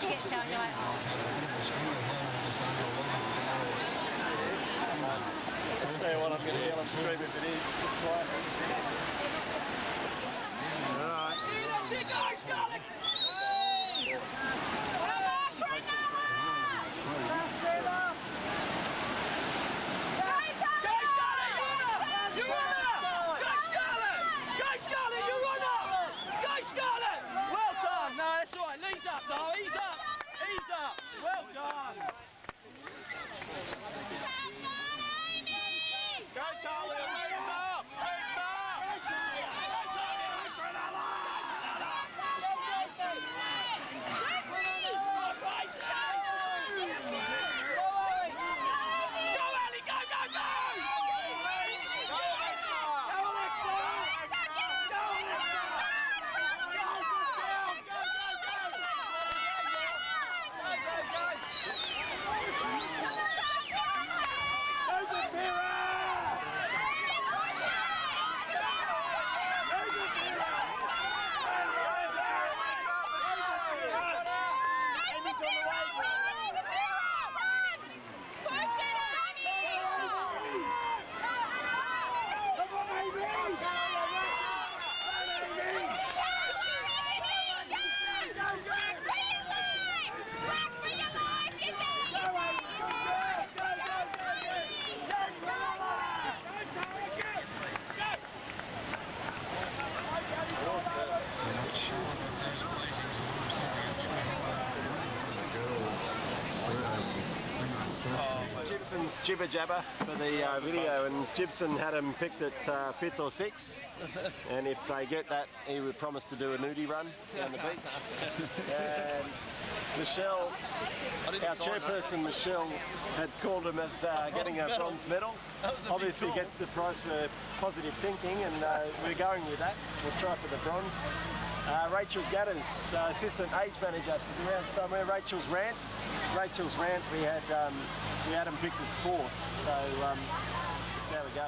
she gets you're like, oh. I'll tell you what, I'm going to yell and scream if it is. Just quiet. Alright. Well Gibson's jibber jabber for the uh, video, and Gibson had him picked at uh, fifth or sixth. And if they get that, he would promise to do a nudie run down the beach. and Michelle, our chairperson Michelle, had called him as uh, getting a bronze medal. Obviously, gets the prize for positive thinking, and uh, we're going with that. We'll try for the bronze. Uh, Rachel Gadders, uh, assistant age manager, she's around somewhere. Rachel's rant. Rachel's rant. We had um, we had him picked as fourth, so um, see how we go.